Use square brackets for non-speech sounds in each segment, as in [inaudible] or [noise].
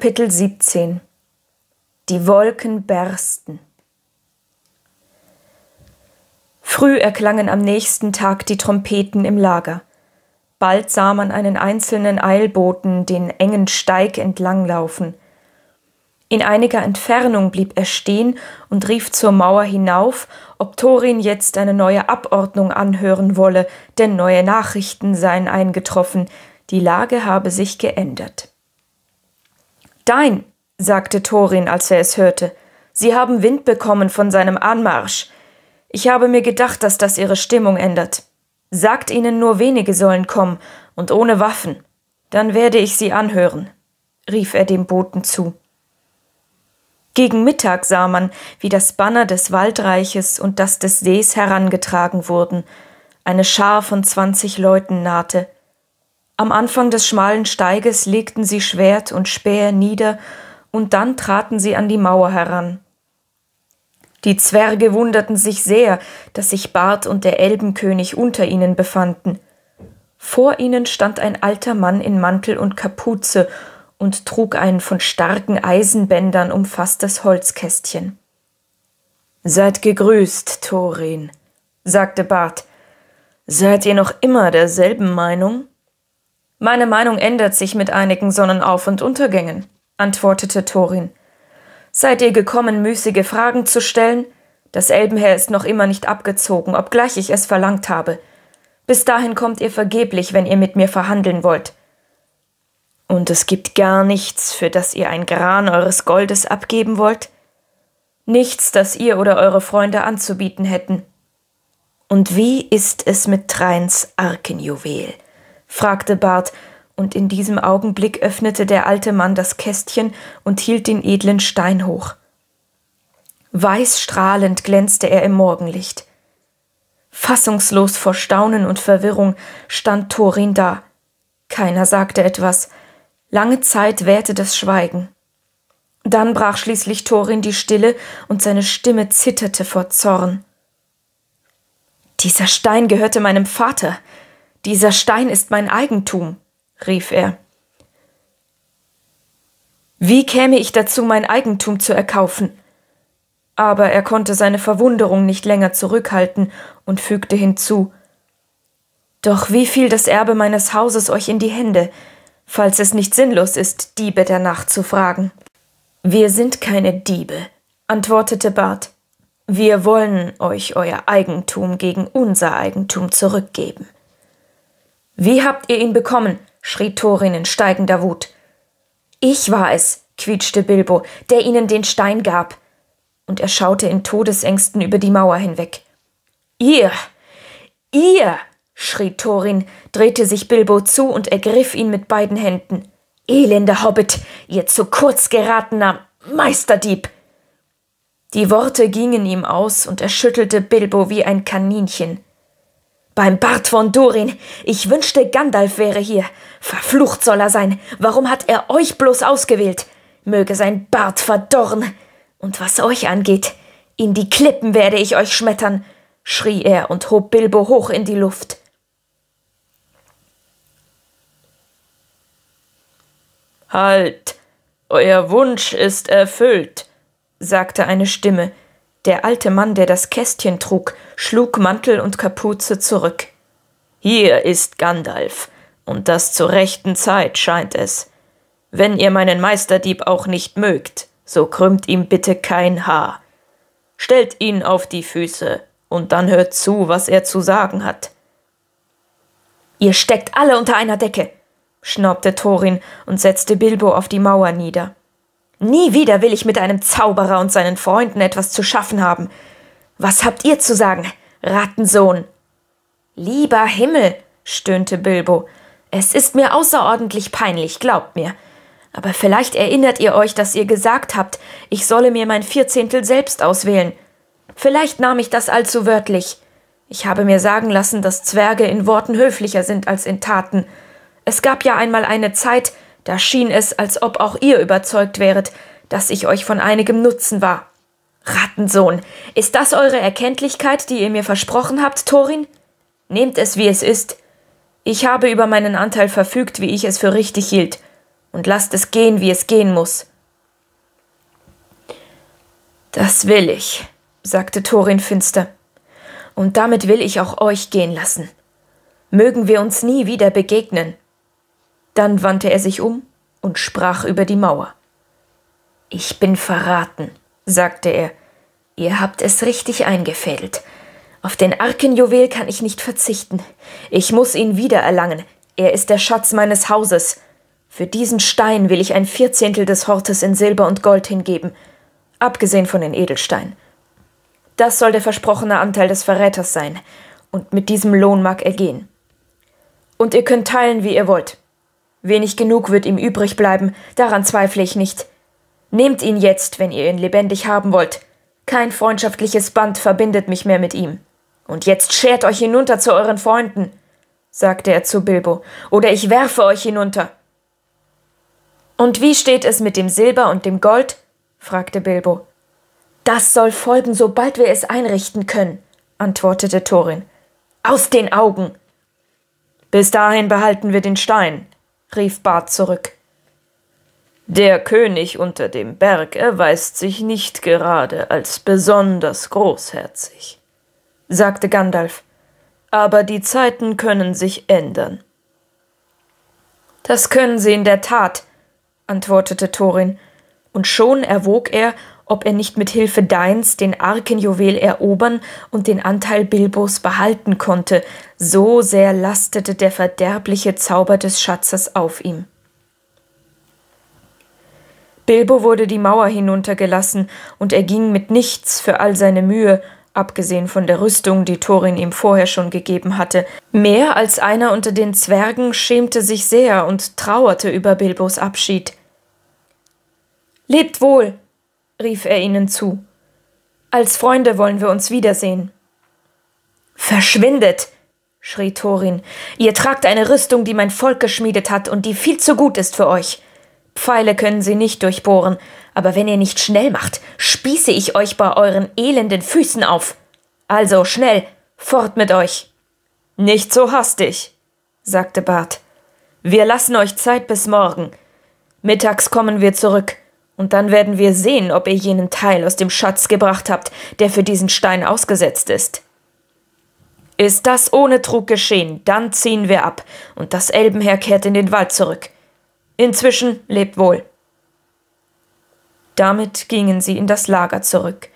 Kapitel 17 Die Wolken bersten. Früh erklangen am nächsten Tag die Trompeten im Lager. Bald sah man einen einzelnen Eilboten den engen Steig entlanglaufen. In einiger Entfernung blieb er stehen und rief zur Mauer hinauf, ob Thorin jetzt eine neue Abordnung anhören wolle, denn neue Nachrichten seien eingetroffen, die Lage habe sich geändert. Dein, sagte Thorin, als er es hörte, Sie haben Wind bekommen von seinem Anmarsch. Ich habe mir gedacht, dass das Ihre Stimmung ändert. Sagt ihnen nur wenige sollen kommen und ohne Waffen, dann werde ich sie anhören, rief er dem Boten zu. Gegen Mittag sah man, wie das Banner des Waldreiches und das des Sees herangetragen wurden. Eine Schar von zwanzig Leuten nahte. Am Anfang des schmalen Steiges legten sie Schwert und Speer nieder, und dann traten sie an die Mauer heran. Die Zwerge wunderten sich sehr, dass sich Bart und der Elbenkönig unter ihnen befanden. Vor ihnen stand ein alter Mann in Mantel und Kapuze und trug ein von starken Eisenbändern umfasstes Holzkästchen. Seid gegrüßt, Thorin, sagte Bart. Seid ihr noch immer derselben Meinung? Meine Meinung ändert sich mit einigen Sonnenauf- und Untergängen, antwortete Thorin. Seid ihr gekommen, müßige Fragen zu stellen? Das Elbenheer ist noch immer nicht abgezogen, obgleich ich es verlangt habe. Bis dahin kommt ihr vergeblich, wenn ihr mit mir verhandeln wollt. Und es gibt gar nichts, für das ihr ein Gran eures Goldes abgeben wollt? Nichts, das ihr oder eure Freunde anzubieten hätten. Und wie ist es mit Treins Arkenjuwel? Fragte Bart, und in diesem Augenblick öffnete der alte Mann das Kästchen und hielt den edlen Stein hoch. Weißstrahlend glänzte er im Morgenlicht. Fassungslos vor Staunen und Verwirrung stand Thorin da. Keiner sagte etwas, Lange Zeit währte das Schweigen. Dann brach schließlich Thorin die Stille und seine Stimme zitterte vor Zorn. Dieser Stein gehörte meinem Vater. Dieser Stein ist mein Eigentum, rief er. Wie käme ich dazu, mein Eigentum zu erkaufen? Aber er konnte seine Verwunderung nicht länger zurückhalten und fügte hinzu Doch wie fiel das Erbe meines Hauses euch in die Hände? falls es nicht sinnlos ist, Diebe der Nacht zu fragen. Wir sind keine Diebe, antwortete Bart. Wir wollen euch euer Eigentum gegen unser Eigentum zurückgeben. Wie habt ihr ihn bekommen? schrie Thorin in steigender Wut. Ich war es, quietschte Bilbo, der ihnen den Stein gab. Und er schaute in Todesängsten über die Mauer hinweg. Ihr, ihr, schrie Thorin, drehte sich Bilbo zu und ergriff ihn mit beiden Händen. Elender Hobbit, ihr zu kurz geratener Meisterdieb! Die Worte gingen ihm aus und er schüttelte Bilbo wie ein Kaninchen. Beim Bart von Durin, ich wünschte, Gandalf wäre hier. Verflucht soll er sein. Warum hat er euch bloß ausgewählt? Möge sein Bart verdorren. Und was euch angeht, in die Klippen werde ich euch schmettern, schrie er und hob Bilbo hoch in die Luft. Halt, euer Wunsch ist erfüllt, sagte eine Stimme. Der alte Mann, der das Kästchen trug, schlug Mantel und Kapuze zurück. Hier ist Gandalf, und das zur rechten Zeit scheint es. Wenn ihr meinen Meisterdieb auch nicht mögt, so krümmt ihm bitte kein Haar. Stellt ihn auf die Füße, und dann hört zu, was er zu sagen hat. Ihr steckt alle unter einer Decke, schnaubte Thorin und setzte Bilbo auf die Mauer nieder. Nie wieder will ich mit einem Zauberer und seinen Freunden etwas zu schaffen haben. Was habt ihr zu sagen, Rattensohn? Lieber Himmel, stöhnte Bilbo, es ist mir außerordentlich peinlich, glaubt mir. Aber vielleicht erinnert ihr euch, dass ihr gesagt habt, ich solle mir mein Vierzehntel selbst auswählen. Vielleicht nahm ich das allzu wörtlich. Ich habe mir sagen lassen, dass Zwerge in Worten höflicher sind als in Taten. Es gab ja einmal eine Zeit, da schien es, als ob auch ihr überzeugt wäret, dass ich euch von einigem Nutzen war. Rattensohn, ist das eure Erkenntlichkeit, die ihr mir versprochen habt, Thorin? Nehmt es, wie es ist. Ich habe über meinen Anteil verfügt, wie ich es für richtig hielt. und lasst es gehen, wie es gehen muss. Das will ich, sagte Thorin finster, und damit will ich auch euch gehen lassen. Mögen wir uns nie wieder begegnen. Dann wandte er sich um und sprach über die Mauer. Ich bin verraten, sagte er. Ihr habt es richtig eingefädelt. Auf den Arkenjuwel kann ich nicht verzichten. Ich muss ihn wiedererlangen. Er ist der Schatz meines Hauses. Für diesen Stein will ich ein Vierzehntel des Hortes in Silber und Gold hingeben, abgesehen von den Edelsteinen. Das soll der versprochene Anteil des Verräters sein, und mit diesem Lohn mag er gehen. Und ihr könnt teilen, wie ihr wollt. Wenig genug wird ihm übrig bleiben, daran zweifle ich nicht. Nehmt ihn jetzt, wenn ihr ihn lebendig haben wollt. Kein freundschaftliches Band verbindet mich mehr mit ihm. Und jetzt schert euch hinunter zu euren Freunden, sagte er zu Bilbo, oder ich werfe euch hinunter. Und wie steht es mit dem Silber und dem Gold? fragte Bilbo. Das soll folgen, sobald wir es einrichten können, antwortete Thorin. Aus den Augen! Bis dahin behalten wir den Stein, rief Bart zurück. Der König unter dem Berg erweist sich nicht gerade als besonders großherzig, sagte Gandalf, aber die Zeiten können sich ändern. Das können sie in der Tat, antwortete Thorin, und schon erwog er, ob er nicht mit Hilfe Deins den Arkenjuwel erobern und den Anteil Bilbos behalten konnte, so sehr lastete der verderbliche Zauber des Schatzes auf ihm. Bilbo wurde die Mauer hinuntergelassen, und er ging mit nichts für all seine Mühe, abgesehen von der Rüstung, die Thorin ihm vorher schon gegeben hatte. Mehr als einer unter den Zwergen schämte sich sehr und trauerte über Bilbos Abschied. Lebt wohl, rief er ihnen zu. Als Freunde wollen wir uns wiedersehen. Verschwindet! Schrie Thorin. Ihr tragt eine Rüstung, die mein Volk geschmiedet hat und die viel zu gut ist für euch. Pfeile können sie nicht durchbohren, aber wenn ihr nicht schnell macht, spieße ich euch bei euren elenden Füßen auf. Also schnell, fort mit euch. Nicht so hastig, sagte Bart. Wir lassen euch Zeit bis morgen. Mittags kommen wir zurück und dann werden wir sehen, ob ihr jenen Teil aus dem Schatz gebracht habt, der für diesen Stein ausgesetzt ist. Ist das ohne Trug geschehen, dann ziehen wir ab, und das Elbenheer kehrt in den Wald zurück. Inzwischen lebt wohl. Damit gingen sie in das Lager zurück.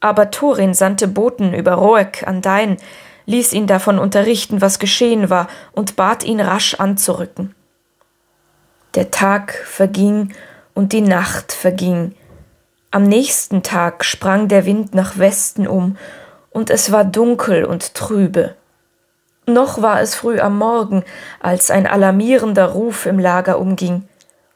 Aber Thorin sandte Boten über Roek an Dain, ließ ihn davon unterrichten, was geschehen war, und bat ihn rasch anzurücken. Der Tag verging, und die Nacht verging. Am nächsten Tag sprang der Wind nach Westen um, und es war dunkel und trübe. Noch war es früh am Morgen, als ein alarmierender Ruf im Lager umging.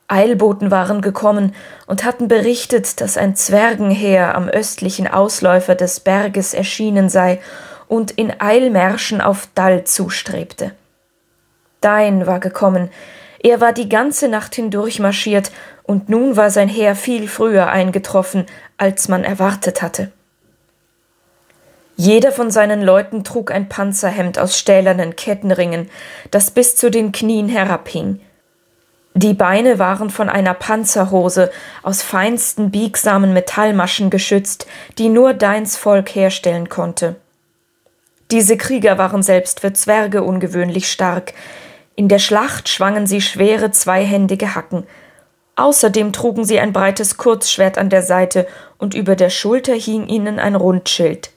Eilboten waren gekommen und hatten berichtet, dass ein Zwergenheer am östlichen Ausläufer des Berges erschienen sei und in Eilmärschen auf Dall zustrebte. Dain war gekommen, er war die ganze Nacht hindurch marschiert und nun war sein Heer viel früher eingetroffen, als man erwartet hatte. Jeder von seinen Leuten trug ein Panzerhemd aus stählernen Kettenringen, das bis zu den Knien herabhing. Die Beine waren von einer Panzerhose aus feinsten biegsamen Metallmaschen geschützt, die nur deins Volk herstellen konnte. Diese Krieger waren selbst für Zwerge ungewöhnlich stark. In der Schlacht schwangen sie schwere zweihändige Hacken, Außerdem trugen sie ein breites Kurzschwert an der Seite und über der Schulter hing ihnen ein Rundschild.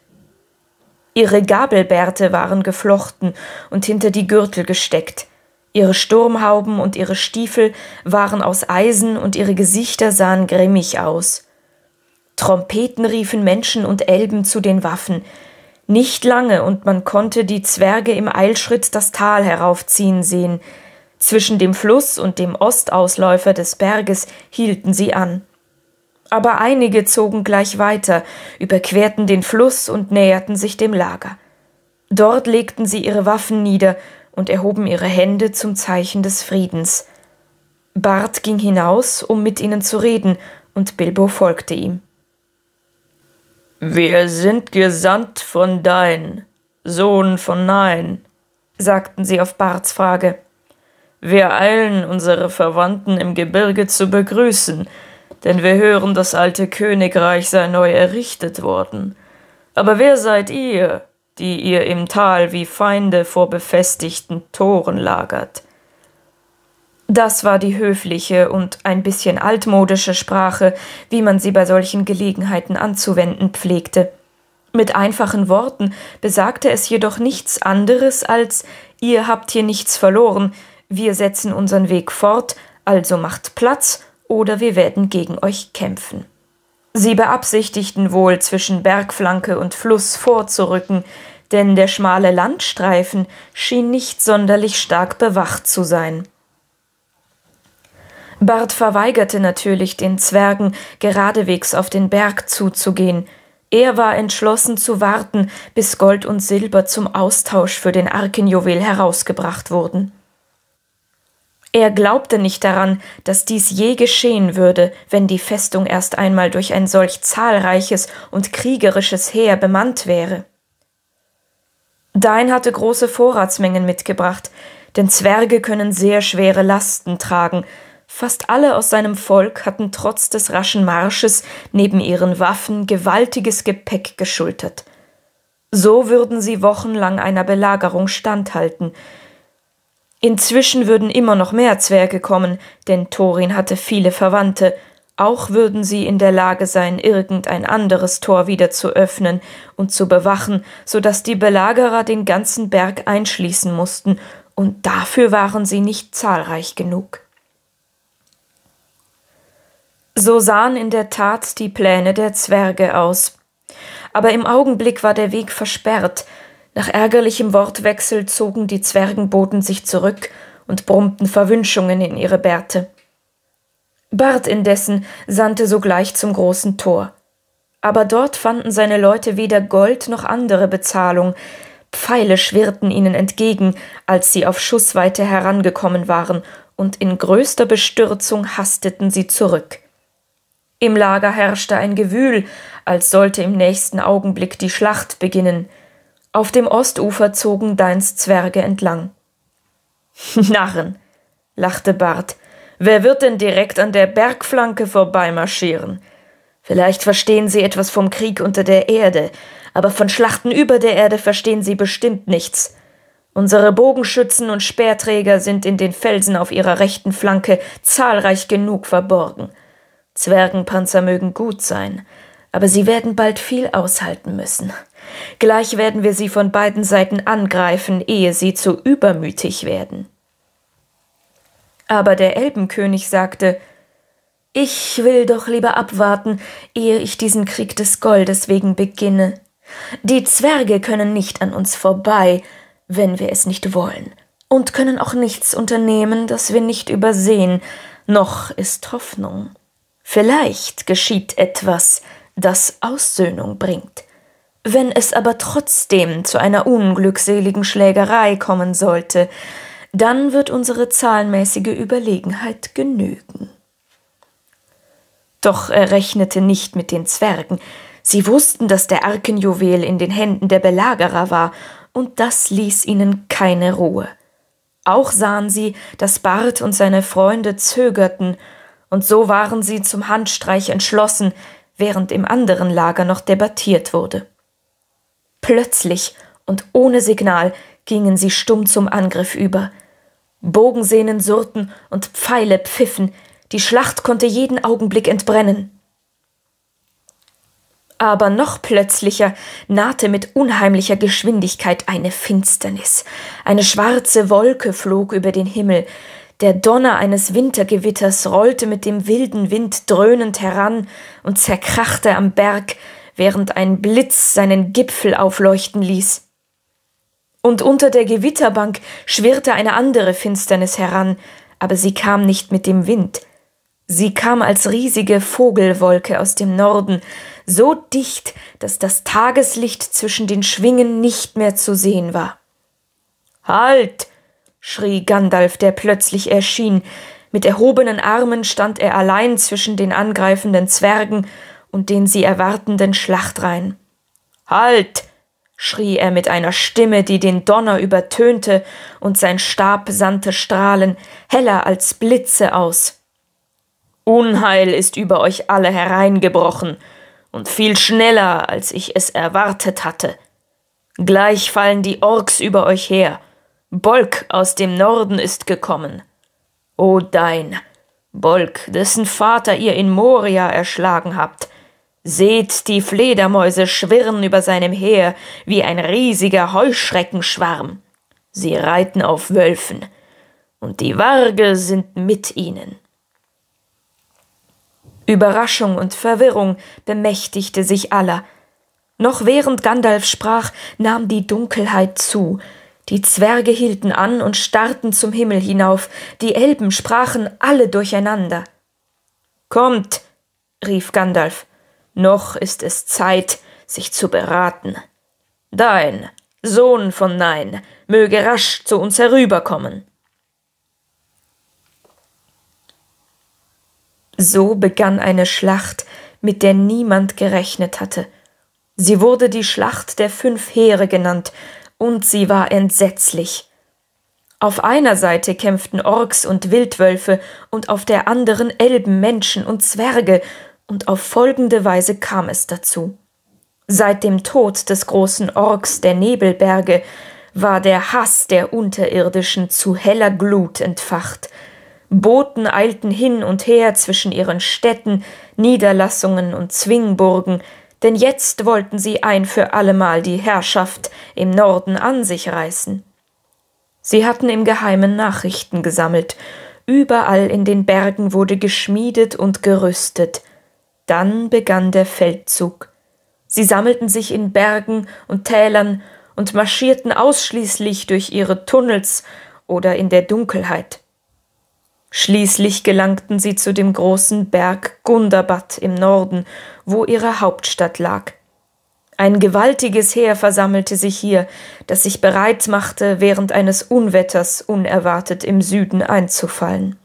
Ihre Gabelbärte waren geflochten und hinter die Gürtel gesteckt. Ihre Sturmhauben und ihre Stiefel waren aus Eisen und ihre Gesichter sahen grimmig aus. Trompeten riefen Menschen und Elben zu den Waffen. Nicht lange und man konnte die Zwerge im Eilschritt das Tal heraufziehen sehen. Zwischen dem Fluss und dem Ostausläufer des Berges hielten sie an. Aber einige zogen gleich weiter, überquerten den Fluss und näherten sich dem Lager. Dort legten sie ihre Waffen nieder und erhoben ihre Hände zum Zeichen des Friedens. Bart ging hinaus, um mit ihnen zu reden, und Bilbo folgte ihm. Wir sind gesandt von Dein, Sohn von Nein, sagten sie auf Barts Frage. Wir eilen, unsere Verwandten im Gebirge zu begrüßen, denn wir hören, das alte Königreich sei neu errichtet worden. Aber wer seid ihr, die ihr im Tal wie Feinde vor befestigten Toren lagert? Das war die höfliche und ein bisschen altmodische Sprache, wie man sie bei solchen Gelegenheiten anzuwenden pflegte. Mit einfachen Worten besagte es jedoch nichts anderes als Ihr habt hier nichts verloren, wir setzen unseren Weg fort, also macht Platz, oder wir werden gegen euch kämpfen. Sie beabsichtigten wohl, zwischen Bergflanke und Fluss vorzurücken, denn der schmale Landstreifen schien nicht sonderlich stark bewacht zu sein. Bart verweigerte natürlich den Zwergen, geradewegs auf den Berg zuzugehen. Er war entschlossen zu warten, bis Gold und Silber zum Austausch für den Arkenjuwel herausgebracht wurden. Er glaubte nicht daran, dass dies je geschehen würde, wenn die Festung erst einmal durch ein solch zahlreiches und kriegerisches Heer bemannt wäre. Dain hatte große Vorratsmengen mitgebracht, denn Zwerge können sehr schwere Lasten tragen, Fast alle aus seinem Volk hatten trotz des raschen Marsches neben ihren Waffen gewaltiges Gepäck geschultert. So würden sie wochenlang einer Belagerung standhalten. Inzwischen würden immer noch mehr Zwerge kommen, denn Thorin hatte viele Verwandte, auch würden sie in der Lage sein, irgendein anderes Tor wieder zu öffnen und zu bewachen, so dass die Belagerer den ganzen Berg einschließen mussten, und dafür waren sie nicht zahlreich genug. So sahen in der Tat die Pläne der Zwerge aus. Aber im Augenblick war der Weg versperrt. Nach ärgerlichem Wortwechsel zogen die Zwergenboten sich zurück und brummten Verwünschungen in ihre Bärte. Bart indessen sandte sogleich zum großen Tor. Aber dort fanden seine Leute weder Gold noch andere Bezahlung. Pfeile schwirrten ihnen entgegen, als sie auf Schussweite herangekommen waren, und in größter Bestürzung hasteten sie zurück. Im Lager herrschte ein Gewühl, als sollte im nächsten Augenblick die Schlacht beginnen. Auf dem Ostufer zogen Deins Zwerge entlang. [laughs] Narren, lachte Bart, wer wird denn direkt an der Bergflanke vorbeimarschieren? Vielleicht verstehen Sie etwas vom Krieg unter der Erde, aber von Schlachten über der Erde verstehen Sie bestimmt nichts. Unsere Bogenschützen und Speerträger sind in den Felsen auf ihrer rechten Flanke zahlreich genug verborgen. Zwergenpanzer mögen gut sein, aber sie werden bald viel aushalten müssen. Gleich werden wir sie von beiden Seiten angreifen, ehe sie zu übermütig werden. Aber der Elbenkönig sagte Ich will doch lieber abwarten, ehe ich diesen Krieg des Goldes wegen beginne. Die Zwerge können nicht an uns vorbei, wenn wir es nicht wollen, und können auch nichts unternehmen, das wir nicht übersehen, noch ist Hoffnung. Vielleicht geschieht etwas, das Aussöhnung bringt. Wenn es aber trotzdem zu einer unglückseligen Schlägerei kommen sollte, dann wird unsere zahlenmäßige Überlegenheit genügen. Doch er rechnete nicht mit den Zwergen. Sie wussten, dass der Arkenjuwel in den Händen der Belagerer war, und das ließ ihnen keine Ruhe. Auch sahen sie, dass Bart und seine Freunde zögerten und so waren sie zum Handstreich entschlossen, während im anderen Lager noch debattiert wurde. Plötzlich und ohne Signal gingen sie stumm zum Angriff über. Bogensehnen surrten und Pfeile pfiffen, die Schlacht konnte jeden Augenblick entbrennen. Aber noch plötzlicher nahte mit unheimlicher Geschwindigkeit eine Finsternis. Eine schwarze Wolke flog über den Himmel, der Donner eines Wintergewitters rollte mit dem wilden Wind dröhnend heran und zerkrachte am Berg, während ein Blitz seinen Gipfel aufleuchten ließ. Und unter der Gewitterbank schwirrte eine andere Finsternis heran, aber sie kam nicht mit dem Wind. Sie kam als riesige Vogelwolke aus dem Norden, so dicht, dass das Tageslicht zwischen den Schwingen nicht mehr zu sehen war. Halt! Schrie Gandalf, der plötzlich erschien. Mit erhobenen Armen stand er allein zwischen den angreifenden Zwergen und den sie erwartenden Schlachtreihen. Halt! schrie er mit einer Stimme, die den Donner übertönte, und sein Stab sandte Strahlen heller als Blitze aus. Unheil ist über euch alle hereingebrochen, und viel schneller, als ich es erwartet hatte. Gleich fallen die Orks über euch her. Bolk aus dem Norden ist gekommen. O dein, Bolk, dessen Vater ihr in Moria erschlagen habt, Seht die Fledermäuse schwirren über seinem Heer wie ein riesiger Heuschreckenschwarm. Sie reiten auf Wölfen, und die Warge sind mit ihnen. Überraschung und Verwirrung bemächtigte sich aller. Noch während Gandalf sprach, nahm die Dunkelheit zu. Die Zwerge hielten an und starrten zum Himmel hinauf, die Elben sprachen alle durcheinander. Kommt, rief Gandalf, noch ist es Zeit, sich zu beraten. Dein, Sohn von Nein, möge rasch zu uns herüberkommen. So begann eine Schlacht, mit der niemand gerechnet hatte. Sie wurde die Schlacht der fünf Heere genannt, und sie war entsetzlich. Auf einer Seite kämpften Orks und Wildwölfe und auf der anderen Elben, Menschen und Zwerge, und auf folgende Weise kam es dazu. Seit dem Tod des großen Orks der Nebelberge war der Hass der Unterirdischen zu heller Glut entfacht. Boten eilten hin und her zwischen ihren Städten, Niederlassungen und Zwingburgen, denn jetzt wollten sie ein für allemal die Herrschaft im Norden an sich reißen. Sie hatten im Geheimen Nachrichten gesammelt, überall in den Bergen wurde geschmiedet und gerüstet, dann begann der Feldzug. Sie sammelten sich in Bergen und Tälern und marschierten ausschließlich durch ihre Tunnels oder in der Dunkelheit. Schließlich gelangten sie zu dem großen Berg Gundabad im Norden, wo ihre Hauptstadt lag. Ein gewaltiges Heer versammelte sich hier, das sich bereit machte, während eines Unwetters unerwartet im Süden einzufallen.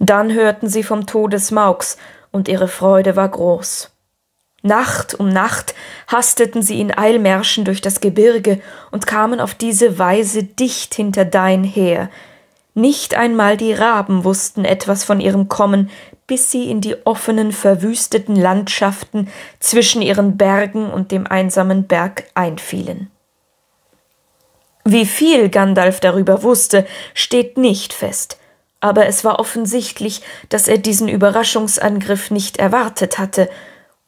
Dann hörten sie vom Tod des Mauks und ihre Freude war groß. Nacht um Nacht hasteten sie in Eilmärschen durch das Gebirge und kamen auf diese Weise dicht hinter Dein her. Nicht einmal die Raben wussten etwas von ihrem Kommen, bis sie in die offenen, verwüsteten Landschaften zwischen ihren Bergen und dem einsamen Berg einfielen. Wie viel Gandalf darüber wusste, steht nicht fest aber es war offensichtlich, dass er diesen Überraschungsangriff nicht erwartet hatte,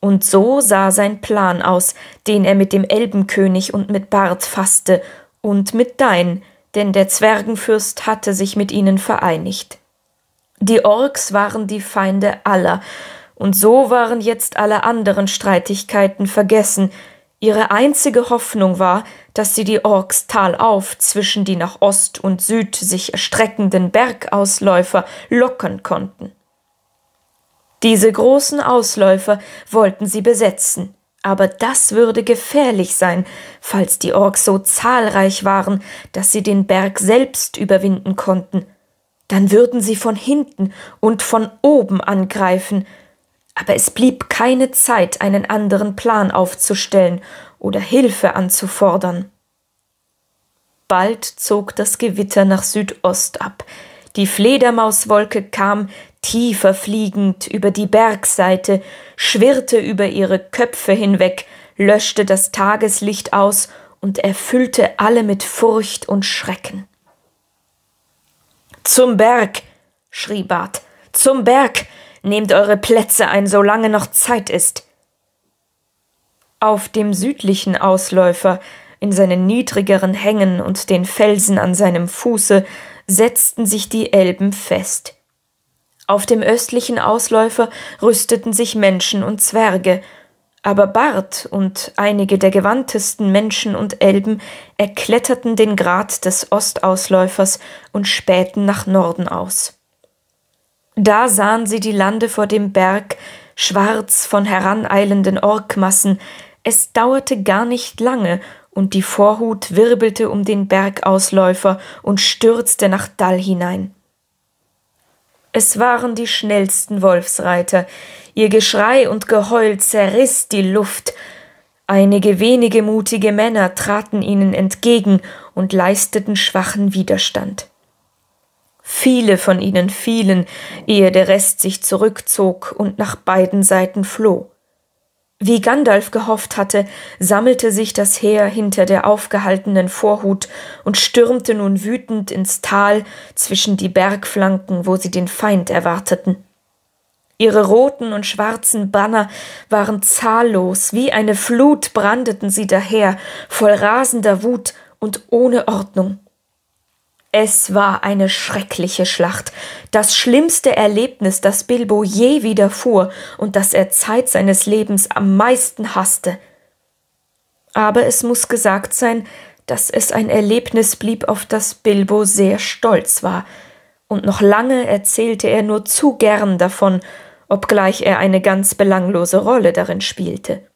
und so sah sein Plan aus, den er mit dem Elbenkönig und mit Bart fasste, und mit Dein, denn der Zwergenfürst hatte sich mit ihnen vereinigt. Die Orks waren die Feinde aller, und so waren jetzt alle anderen Streitigkeiten vergessen, Ihre einzige Hoffnung war, dass sie die Orks talauf zwischen die nach Ost und Süd sich erstreckenden Bergausläufer locken konnten. Diese großen Ausläufer wollten sie besetzen, aber das würde gefährlich sein, falls die Orks so zahlreich waren, dass sie den Berg selbst überwinden konnten. Dann würden sie von hinten und von oben angreifen, aber es blieb keine Zeit, einen anderen Plan aufzustellen oder Hilfe anzufordern. Bald zog das Gewitter nach Südost ab. Die Fledermauswolke kam tiefer fliegend über die Bergseite, schwirrte über ihre Köpfe hinweg, löschte das Tageslicht aus und erfüllte alle mit Furcht und Schrecken. Zum Berg, schrie Bart, zum Berg, Nehmt eure Plätze ein, solange noch Zeit ist. Auf dem südlichen Ausläufer, in seinen niedrigeren Hängen und den Felsen an seinem Fuße, setzten sich die Elben fest. Auf dem östlichen Ausläufer rüsteten sich Menschen und Zwerge, aber Bart und einige der gewandtesten Menschen und Elben erkletterten den Grat des Ostausläufers und spähten nach Norden aus. Da sahen sie die Lande vor dem Berg, schwarz von heraneilenden Orkmassen. Es dauerte gar nicht lange, und die Vorhut wirbelte um den Bergausläufer und stürzte nach Dall hinein. Es waren die schnellsten Wolfsreiter, ihr Geschrei und Geheul zerriss die Luft, Einige wenige mutige Männer traten ihnen entgegen und leisteten schwachen Widerstand. Viele von ihnen fielen, ehe der Rest sich zurückzog und nach beiden Seiten floh. Wie Gandalf gehofft hatte, sammelte sich das Heer hinter der aufgehaltenen Vorhut und stürmte nun wütend ins Tal zwischen die Bergflanken, wo sie den Feind erwarteten. Ihre roten und schwarzen Banner waren zahllos, wie eine Flut brandeten sie daher, voll rasender Wut und ohne Ordnung. Es war eine schreckliche Schlacht, das schlimmste Erlebnis, das Bilbo je widerfuhr und das er Zeit seines Lebens am meisten hasste. Aber es muss gesagt sein, dass es ein Erlebnis blieb, auf das Bilbo sehr stolz war, und noch lange erzählte er nur zu gern davon, obgleich er eine ganz belanglose Rolle darin spielte.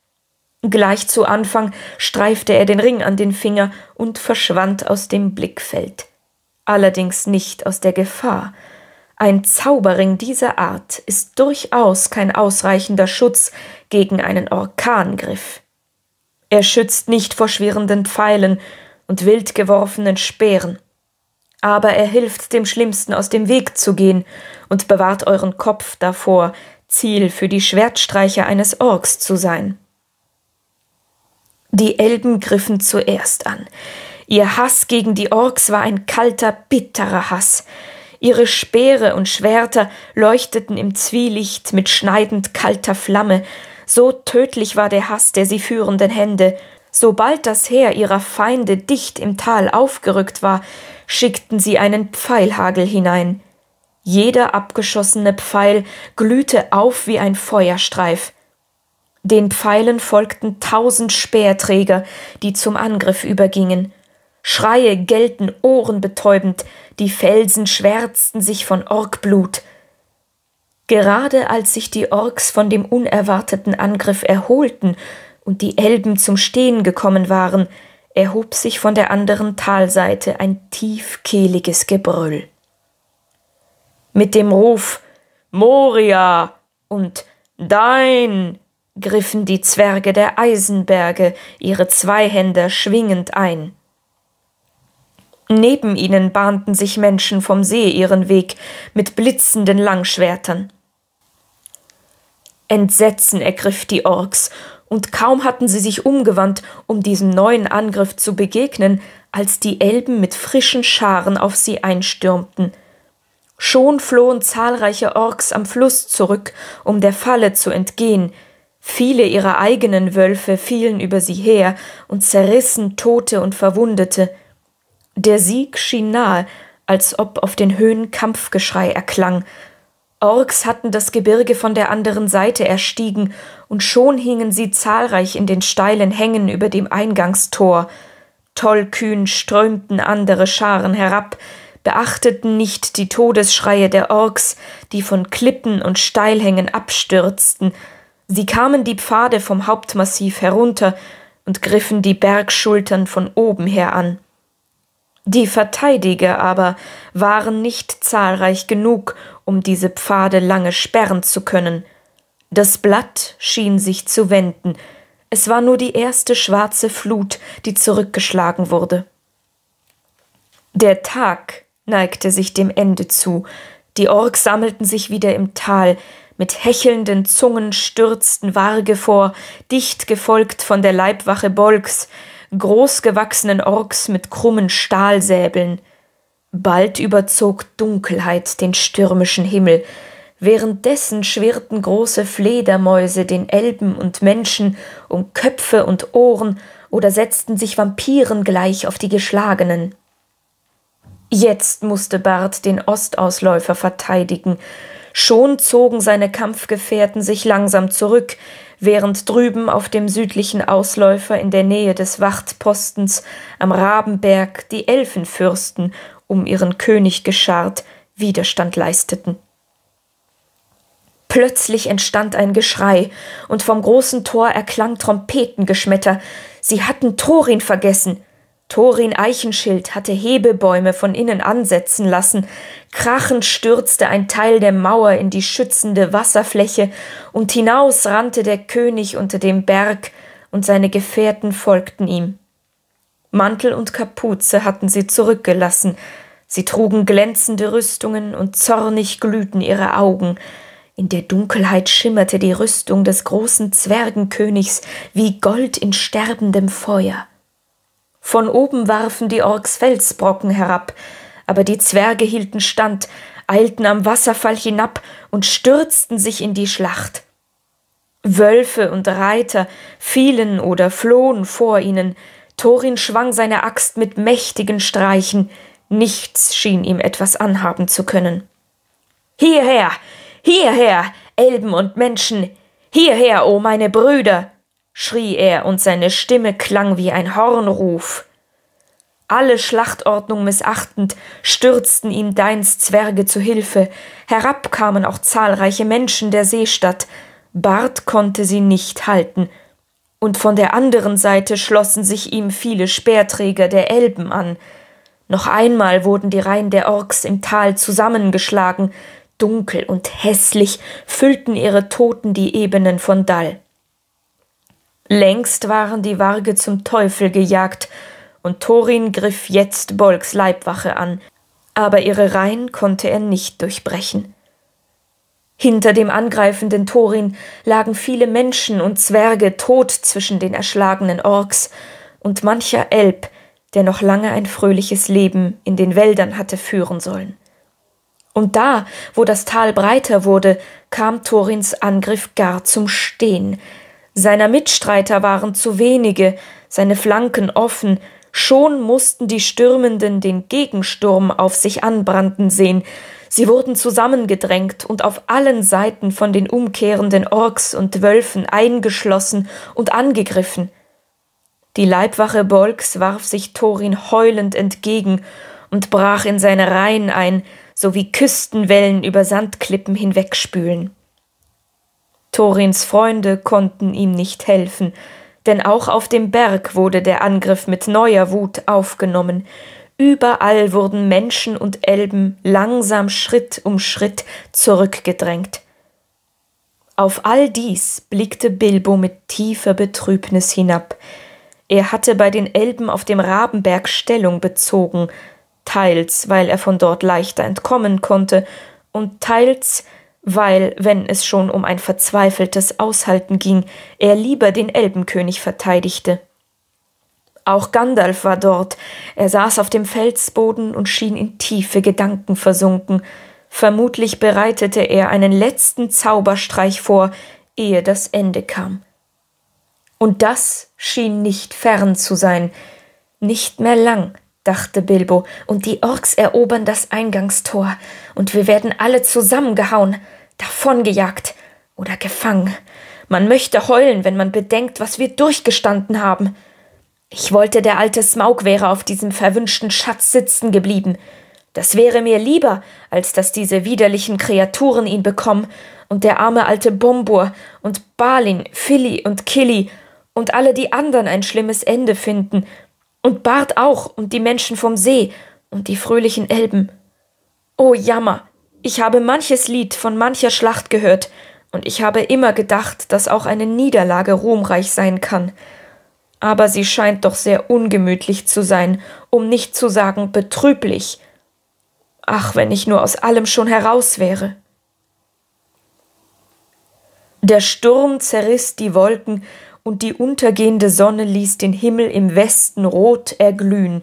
Gleich zu Anfang streifte er den Ring an den Finger und verschwand aus dem Blickfeld allerdings nicht aus der Gefahr. Ein Zauberring dieser Art ist durchaus kein ausreichender Schutz gegen einen Orkangriff. Er schützt nicht vor schwirrenden Pfeilen und wild geworfenen Speeren. Aber er hilft dem Schlimmsten aus dem Weg zu gehen und bewahrt euren Kopf davor, Ziel für die Schwertstreicher eines Orks zu sein. Die Elben griffen zuerst an. Ihr Hass gegen die Orks war ein kalter, bitterer Hass. Ihre Speere und Schwerter leuchteten im Zwielicht mit schneidend kalter Flamme. So tödlich war der Hass der sie führenden Hände. Sobald das Heer ihrer Feinde dicht im Tal aufgerückt war, schickten sie einen Pfeilhagel hinein. Jeder abgeschossene Pfeil glühte auf wie ein Feuerstreif. Den Pfeilen folgten tausend Speerträger, die zum Angriff übergingen. Schreie gellten ohrenbetäubend, die Felsen schwärzten sich von Orkblut. Gerade als sich die Orks von dem unerwarteten Angriff erholten und die Elben zum Stehen gekommen waren, erhob sich von der anderen Talseite ein tiefkehliges Gebrüll. Mit dem Ruf Moria und Dein griffen die Zwerge der Eisenberge ihre Zweihänder schwingend ein. Neben ihnen bahnten sich Menschen vom See ihren Weg mit blitzenden Langschwertern. Entsetzen ergriff die Orks, und kaum hatten sie sich umgewandt, um diesem neuen Angriff zu begegnen, als die Elben mit frischen Scharen auf sie einstürmten. Schon flohen zahlreiche Orks am Fluss zurück, um der Falle zu entgehen. Viele ihrer eigenen Wölfe fielen über sie her und zerrissen Tote und Verwundete. Der Sieg schien nahe, als ob auf den Höhen Kampfgeschrei erklang. Orks hatten das Gebirge von der anderen Seite erstiegen, und schon hingen sie zahlreich in den steilen Hängen über dem Eingangstor. Tollkühn strömten andere Scharen herab, beachteten nicht die Todesschreie der Orks, die von Klippen und Steilhängen abstürzten. Sie kamen die Pfade vom Hauptmassiv herunter und griffen die Bergschultern von oben her an. Die Verteidiger aber waren nicht zahlreich genug, um diese Pfade lange sperren zu können. Das Blatt schien sich zu wenden, es war nur die erste schwarze Flut, die zurückgeschlagen wurde. Der Tag neigte sich dem Ende zu, die Orks sammelten sich wieder im Tal, mit hechelnden Zungen stürzten Warge vor, dicht gefolgt von der Leibwache Bolks, großgewachsenen Orks mit krummen Stahlsäbeln. Bald überzog Dunkelheit den stürmischen Himmel, währenddessen schwirrten große Fledermäuse den Elben und Menschen um Köpfe und Ohren oder setzten sich Vampiren gleich auf die Geschlagenen. Jetzt musste Bart den Ostausläufer verteidigen. Schon zogen seine Kampfgefährten sich langsam zurück, während drüben auf dem südlichen Ausläufer in der Nähe des Wachtpostens am Rabenberg die Elfenfürsten, um ihren König geschart, Widerstand leisteten. Plötzlich entstand ein Geschrei, und vom großen Tor erklang Trompetengeschmetter. Sie hatten Thorin vergessen. Thorin Eichenschild hatte Hebebäume von innen ansetzen lassen, krachend stürzte ein Teil der Mauer in die schützende Wasserfläche, und hinaus rannte der König unter dem Berg und seine Gefährten folgten ihm. Mantel und Kapuze hatten sie zurückgelassen, sie trugen glänzende Rüstungen und zornig glühten ihre Augen, in der Dunkelheit schimmerte die Rüstung des großen Zwergenkönigs wie Gold in sterbendem Feuer. Von oben warfen die Orks Felsbrocken herab, aber die Zwerge hielten stand, eilten am Wasserfall hinab und stürzten sich in die Schlacht. Wölfe und Reiter fielen oder flohen vor ihnen, Thorin schwang seine Axt mit mächtigen Streichen, nichts schien ihm etwas anhaben zu können. Hierher, hierher, Elben und Menschen, hierher, o oh meine Brüder, schrie er, und seine Stimme klang wie ein Hornruf. Alle Schlachtordnung missachtend, stürzten ihm Deins Zwerge zu Hilfe, herab kamen auch zahlreiche Menschen der Seestadt, Bart konnte sie nicht halten, und von der anderen Seite schlossen sich ihm viele Speerträger der Elben an. Noch einmal wurden die Reihen der Orks im Tal zusammengeschlagen, dunkel und hässlich füllten ihre Toten die Ebenen von Dall. Längst waren die Warge zum Teufel gejagt, und Thorin griff jetzt Bolks Leibwache an, aber ihre Reihen konnte er nicht durchbrechen. Hinter dem angreifenden Thorin lagen viele Menschen und Zwerge tot zwischen den erschlagenen Orks und mancher Elb, der noch lange ein fröhliches Leben in den Wäldern hatte führen sollen. Und da, wo das Tal breiter wurde, kam Thorins Angriff gar zum Stehen. Seiner Mitstreiter waren zu wenige, seine Flanken offen, schon mussten die Stürmenden den Gegensturm auf sich anbranden sehen, Sie wurden zusammengedrängt und auf allen Seiten von den umkehrenden Orks und Wölfen eingeschlossen und angegriffen. Die Leibwache Bolks warf sich Thorin heulend entgegen und brach in seine Reihen ein, so wie Küstenwellen über Sandklippen hinwegspülen. Thorins Freunde konnten ihm nicht helfen, denn auch auf dem Berg wurde der Angriff mit neuer Wut aufgenommen, Überall wurden Menschen und Elben langsam Schritt um Schritt zurückgedrängt. Auf all dies blickte Bilbo mit tiefer Betrübnis hinab. Er hatte bei den Elben auf dem Rabenberg Stellung bezogen, teils weil er von dort leichter entkommen konnte, und teils weil, wenn es schon um ein verzweifeltes Aushalten ging, er lieber den Elbenkönig verteidigte. Auch Gandalf war dort. Er saß auf dem Felsboden und schien in tiefe Gedanken versunken. Vermutlich bereitete er einen letzten Zauberstreich vor, ehe das Ende kam. Und das schien nicht fern zu sein. Nicht mehr lang, dachte Bilbo, und die Orks erobern das Eingangstor, und wir werden alle zusammengehauen, davongejagt oder gefangen. Man möchte heulen, wenn man bedenkt, was wir durchgestanden haben. Ich wollte, der alte Smaug wäre auf diesem verwünschten Schatz sitzen geblieben. Das wäre mir lieber, als dass diese widerlichen Kreaturen ihn bekommen und der arme alte Bombur und Balin, Philly und Killy und alle die anderen ein schlimmes Ende finden und Bart auch und die Menschen vom See und die fröhlichen Elben. Oh Jammer, ich habe manches Lied von mancher Schlacht gehört, und ich habe immer gedacht, dass auch eine Niederlage ruhmreich sein kann aber sie scheint doch sehr ungemütlich zu sein, um nicht zu sagen betrüblich. Ach, wenn ich nur aus allem schon heraus wäre. Der Sturm zerriss die Wolken, und die untergehende Sonne ließ den Himmel im Westen rot erglühen.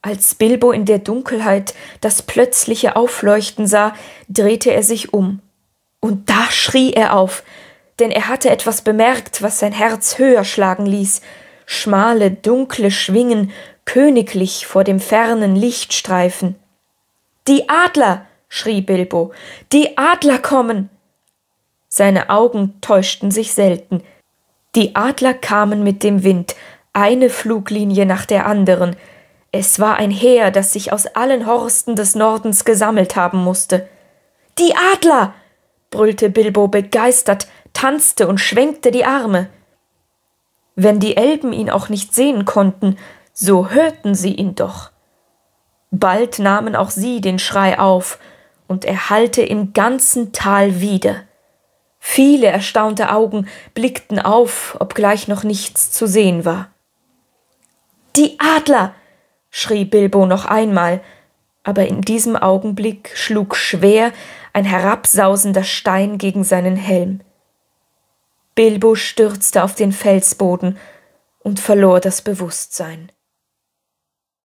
Als Bilbo in der Dunkelheit das plötzliche Aufleuchten sah, drehte er sich um. Und da schrie er auf, denn er hatte etwas bemerkt, was sein Herz höher schlagen ließ schmale, dunkle Schwingen königlich vor dem fernen Lichtstreifen. Die Adler, schrie Bilbo, die Adler kommen. Seine Augen täuschten sich selten. Die Adler kamen mit dem Wind, eine Fluglinie nach der anderen. Es war ein Heer, das sich aus allen Horsten des Nordens gesammelt haben musste. Die Adler! brüllte Bilbo begeistert, tanzte und schwenkte die Arme. Wenn die Elben ihn auch nicht sehen konnten, so hörten sie ihn doch. Bald nahmen auch sie den Schrei auf, und er hallte im ganzen Tal wieder. Viele erstaunte Augen blickten auf, obgleich noch nichts zu sehen war. Die Adler! schrie Bilbo noch einmal, aber in diesem Augenblick schlug schwer ein herabsausender Stein gegen seinen Helm. Bilbo stürzte auf den Felsboden und verlor das Bewusstsein.